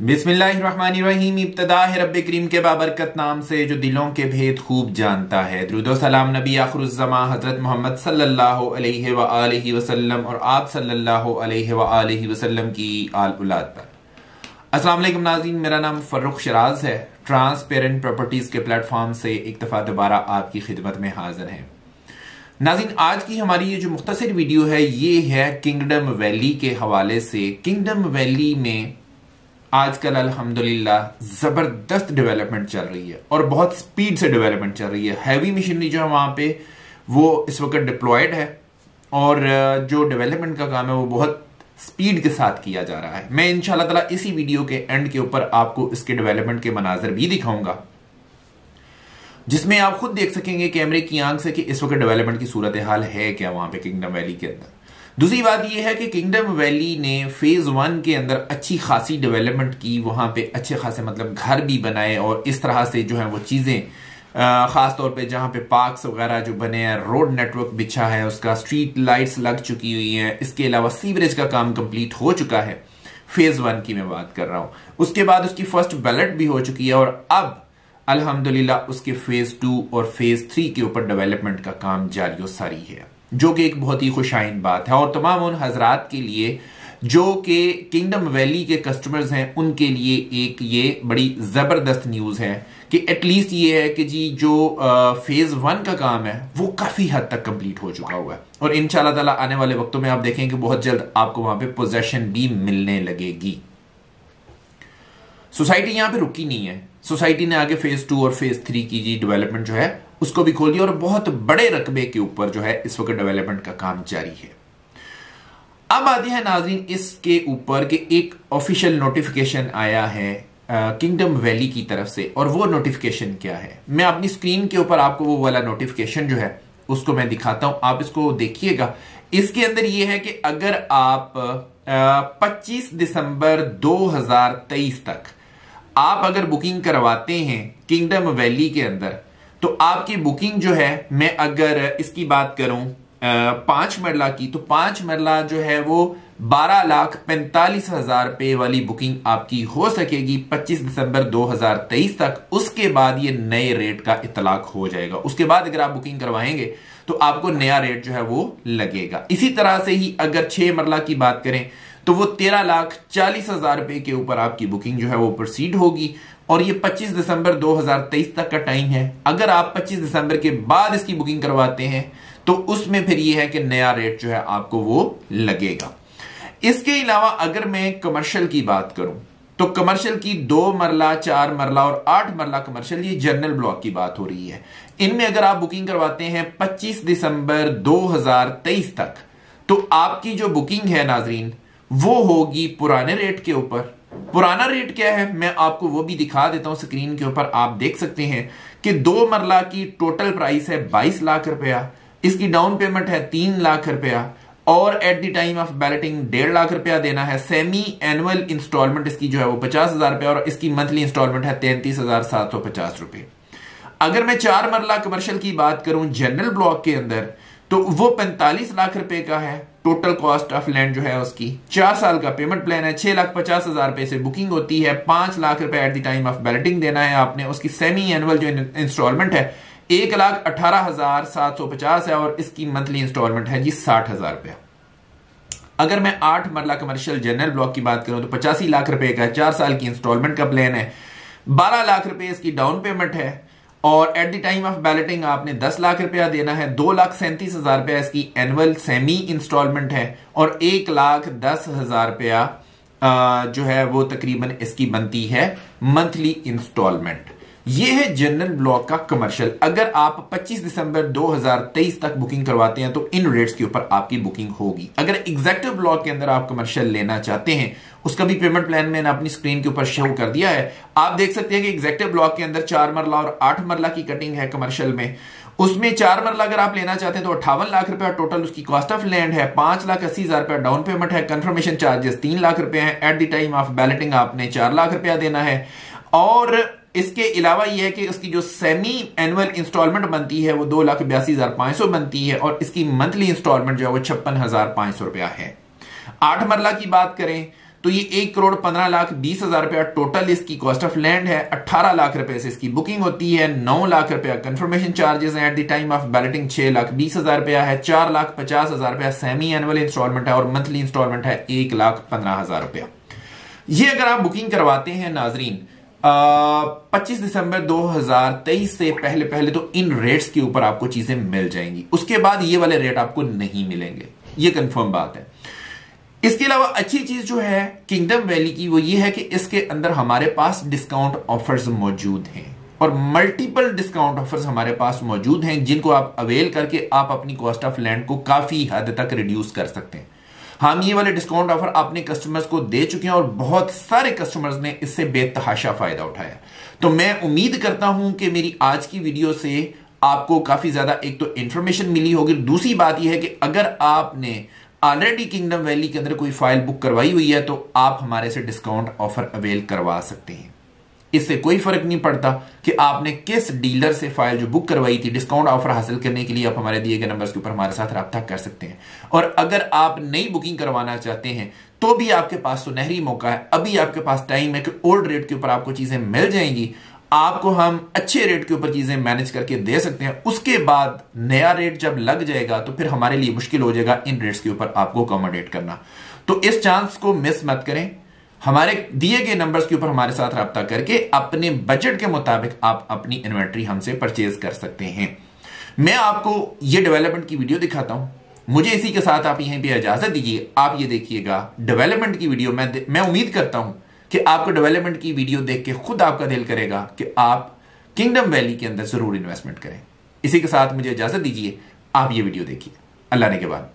बिस्मिल्लाहिर्रहमानिर्रहीम। इब्तदा है रब करीम के बाबरकत नाम से, जो दिलों के भेद खूब जानता है। सलाम, नबी आखरुज़मा हज़रत मोहम्मद सल्लल्लाहु अलैहि वसल्लम और आप सल्लल्लाहु अलैहि वसल्लम की आल उलाद पर। अस्सलाम नाज़रीन, मेरा नाम फ़र्रुख शराज है। ट्रांसपेरेंट प्रॉपर्टीज़ के प्लेटफॉर्म से एक दफ़ा दोबारा आपकी खिदमत में हाजिर है। नाजिन आज की हमारी ये जो मुख्तर वीडियो है, ये है किंगडम वैली के हवाले से। किंगडम वैली में आजकल अल्हम्दुलिल्लाह ज़बरदस्त डेवलपमेंट चल रही है और बहुत स्पीड से डेवलपमेंट चल रही है। हैवी मशीनरी जो है वहाँ पे, वो इस वक्त डिप्लॉयड है और जो डेवलपमेंट का काम है, वो बहुत स्पीड के साथ किया जा रहा है। मैं इंशाल्लाह ताला इसी वीडियो के एंड के ऊपर आपको इसके डेवलपमेंट के मनाजर भी दिखाऊँगा, जिसमें आप खुद देख सकेंगे कैमरे की आँख से कि इस वक्त डेवलपमेंट की सूरत हाल है क्या वहाँ पे किंगडम वैली के अंदर। दूसरी बात यह है कि किंगडम वैली ने फ़ेज़ वन के अंदर अच्छी खासी डेवलपमेंट की, वहाँ पे अच्छे खासे मतलब घर भी बनाए और इस तरह से जो है वो चीज़ें खास तौर पे जहाँ पे पार्क्स वगैरह जो बने हैं रोड नेटवर्क बिछा है, उसका स्ट्रीट लाइट्स लग चुकी हुई हैं, इसके अलावा सीवरेज का काम कंप्लीट हो चुका है। फ़ेज़ वन की मैं बात कर रहा हूँ। उसके बाद उसकी फ़र्स्ट बैलेट भी हो चुकी है और अब, अल्हम्दुलिल्लाह, उसके फ़ेज़ टू और फ़ेज़ थ्री के ऊपर डेवलपमेंट का काम जारी और सारी है। जो कि एक बहुत ही खुशाइन बात है। और तमाम उन हजरात के लिए, जो कि किंगडम वैली के कस्टमर्स हैं, उनके लिए एक ये बड़ी ज़बरदस्त न्यूज़ है कि एटलीस्ट ये है कि जी जो फ़ेज़ वन का काम है, वो काफ़ी हद तक कंप्लीट हो चुका हुआ है। और इन ताला आने वाले वक्तों में आप देखें कि बहुत जल्द आपको वहाँ पे पोजेशन भी मिलने लगेगी। सोसाइटी यहाँ पे रुकी नहीं है। सोसाइटी ने आगे फ़ेज़ टू और फ़ेज़ थ्री की जी डेवलपमेंट जो है उसको भी खोल दिया और बहुत बड़े रकबे के ऊपर जो है इस वक्त डेवलपमेंट का काम जारी है। अब आते हैं नाजरीन इसके ऊपर कि एक ऑफिशियल नोटिफिकेशन आया है किंगडम वैली की तरफ़ से और वो नोटिफिकेशन क्या है? मैं अपनी स्क्रीन के ऊपर आपको वो वाला नोटिफिकेशन जो है उसको मैं दिखाता हूँ। आप इसको देखिएगा। इसके अंदर ये है कि अगर आप आ, 25 दिसंबर 2023 तक आप अगर बुकिंग करवाते हैं किंगडम वैली के अंदर तो आपकी बुकिंग जो है, मैं अगर इसकी बात करूँ पाँच मरला की तो पाँच मरला जो है वो बारह लाख पैंतालीस हज़ार रुपए वाली बुकिंग आपकी हो सकेगी 25 दिसंबर 2023 तक। उसके बाद ये नए रेट का इतलाक हो जाएगा। उसके बाद अगर आप बुकिंग करवाएँगे तो आपको नया रेट जो है वो लगेगा। इसी तरह से ही अगर छह मरला की बात करें तो वो तेरह लाख चालीस हज़ार रुपए के ऊपर आपकी बुकिंग जो है वो प्रोसीड होगी। और ये 25 दिसंबर 2023 तक का टाइम है। अगर आप 25 दिसंबर के बाद इसकी बुकिंग करवाते हैं तो उसमें फिर ये है कि नया रेट जो है आपको वो लगेगा। इसके अलावा अगर मैं कमर्शियल की बात करूँ तो कमर्शियल की दो मरला, चार मरला और आठ मरला कमर्शियल ये जनरल ब्लॉक की बात हो रही है। इनमें अगर आप बुकिंग करवाते हैं 25 दिसंबर 2023 तक तो आपकी जो बुकिंग है नाजरीन, वो होगी पुराने रेट के ऊपर। पुराना रेट क्या है? मैं आपको वो भी दिखा देता हूँ स्क्रीन के ऊपर। आप देख सकते हैं कि दो मरला की टोटल प्राइस है बाईस लाख रुपया। इसकी डाउन पेमेंट है तीन लाख रुपया। और at the time of balloting डेढ़ लाख रुपया देना है। सेमी एनुअल इंस्टॉलमेंट इसकी जो है वो पचास हज़ार रुपया। और इसकी मंथली इंस्टॉलमेंट है तैंतीस हज़ार सात सौ पचास रुपए अगर मैं चार मरला कमर्शियल की बात करूँ जनरल ब्लॉक के अंदर तो वो पैंतालीस लाख रुपए का है। टोटल कॉस्ट ऑफ़ लैंड जो है उसकी चार साल का पेमेंट प्लान है। छह लाख पचास हज़ार रुपए से बुकिंग होती है। पाँच लाख रुपए at the time of balloting देना है आपने। उसकी सेमी एनुअल जो इंस्टॉलमेंट है, एक लाख अठारह हज़ार सात सौ पचास है और इसकी मंथली इंस्टॉलमेंट है जी साठ हज़ार रुपया। अगर मैं आठ मरला कमर्शियल जनरल ब्लॉक की बात करूँ तो पचासी लाख रुपए का चार साल की इंस्टॉलमेंट का प्लान है। बारह लाख रुपए इसकी डाउन पेमेंट है। और at the time of balloting आपने 10 लाख रुपया देना है, दो लाख सैंतीस हज़ार रुपया इसकी एनुअल सेमी इंस्टॉलमेंट है और एक लाख दस हज़ार रुपया जो है वो तकरीबन इसकी बनती है मंथली इंस्टॉलमेंट ये है जनरल ब्लॉक का कमर्शियल अगर आप 25 दिसंबर 2023 तक बुकिंग करवाते हैं तो इन रेट्स के ऊपर आपकी बुकिंग होगी। अगर एग्जैक्टिव ब्लॉक के अंदर आप कमर्शियल लेना चाहते हैं, उसका भी पेमेंट प्लान मैंने अपनी स्क्रीन के ऊपर शो कर दिया है। आप देख सकते हैं कि एग्जैक्टिव ब्लॉक के अंदर चार मरला और आठ मरला की कटिंग है कमर्शियल में। उसमें चार मरला अगर आप लेना चाहते हैं तो अट्ठावन लाख रुपया टोटल उसकी कॉस्ट ऑफ़ लैंड है, पाँच लाख अस्सी हज़ार रुपया डाउन पेमेंट है कंफर्मेशन चार्जेस तीन लाख रुपए हैं। At the time of balloting आपने चार लाख रुपया देना है। और इसके अलावा यह है कि उसकी जो सेमी एनुअल इंस्टॉलमेंट बनती है, वो दो लाख बयासी हज़ार पाँच सौ बनती है और इसकी मंथली इंस्टॉलमेंट जो है वो छप्पन हज़ार पाँच सौ रुपया है। आठ मरला की बात करें तो ये एक करोड़ पंद्रह लाख बीस हज़ार रुपया टोटल इसकी कॉस्ट ऑफ़ लैंड है अट्ठारह लाख रुपए से इसकी बुकिंग होती है, नौ लाख रुपया कंफर्मेशन चार्जेस हैं at the time of balloting छह लाख बीस हज़ार रुपया है, चार लाख पचास हज़ार रुपया सेमी एनुअल इंस्टॉलमेंट है और मंथली इंस्टॉलमेंट है एक लाख पंद्रह हज़ार रुपया। ये अगर आप बुकिंग करवाते हैं, नाजरीन पच्चीस दिसंबर 2023 से पहले पहले तो इन रेट्स के ऊपर आपको चीज़ें मिल जाएँगी। उसके बाद ये वाले रेट आपको नहीं मिलेंगे। ये कंफर्म बात है। इसके अलावा अच्छी चीज़ जो है किंगडम वैली की, वो ये है कि इसके अंदर हमारे पास डिस्काउंट ऑफर्स मौजूद हैं। और मल्टीपल डिस्काउंट ऑफर्स हमारे पास मौजूद हैं, जिनको आप अवेल करके आप अपनी कॉस्ट ऑफ़ लैंड को काफ़ी हद तक रिड्यूस कर सकते हैं। हम ये वाले डिस्काउंट ऑफ़र अपने कस्टमर्स को दे चुके हैं और बहुत सारे कस्टमर्स ने इससे बेतहाशा फ़ायदा उठाया। तो मैं उम्मीद करता हूँ कि मेरी आज की वीडियो से आपको काफ़ी ज़्यादा एक तो इंफॉर्मेशन मिली होगी। दूसरी बात यह है कि अगर आपने ऑलरेडी किंगडम वैली के अंदर कोई फ़ाइल बुक करवाई हुई है तो आप हमारे से डिस्काउंट ऑफ़र अवेल करवा सकते हैं। इससे कोई फ़र्क नहीं पड़ता कि आपने किस डीलर से फ़ाइल जो बुक करवाई थी, डिस्काउंट ऑफ़र हासिल करने के लिए आप हमारे दिए गए नंबर्स के ऊपर हमारे साथ रब्ता कर सकते हैं। और अगर आप नई बुकिंग करवाना चाहते हैं तो भी आपके पास सुनहरी मौका है। अभी आपके पास टाइम है कि ओल्ड रेट के ऊपर आपको चीज़ें मिल जाएँगी। आपको हम अच्छे रेट के ऊपर चीज़ें मैनेज करके दे सकते हैं। उसके बाद नया रेट जब लग जाएगा तो फिर हमारे लिए मुश्किल हो जाएगा इन रेट्स के ऊपर आपको अकोमोडेट करना। तो इस चांस को मिस मत करें। हमारे दिए गए नंबर्स के ऊपर हमारे साथ रब्ता करके अपने बजट के मुताबिक आप अपनी इन्वेंट्री हमसे परचेज कर सकते हैं। मैं आपको ये डेवलपमेंट की वीडियो दिखाता हूँ। मुझे इसी के साथ आप यहीं पे इजाज़त दीजिए। आप ये देखिएगा डेवलपमेंट की वीडियो मैं मैं उम्मीद करता हूँ कि आपको डेवलपमेंट की वीडियो देख के खुद आपका दिल करेगा कि आप किंगडम वैली के अंदर ज़रूर इन्वेस्टमेंट करें। इसी के साथ मुझे इजाज़त दीजिए। आप ये वीडियो देखिए। अल्लाह ने के बाद।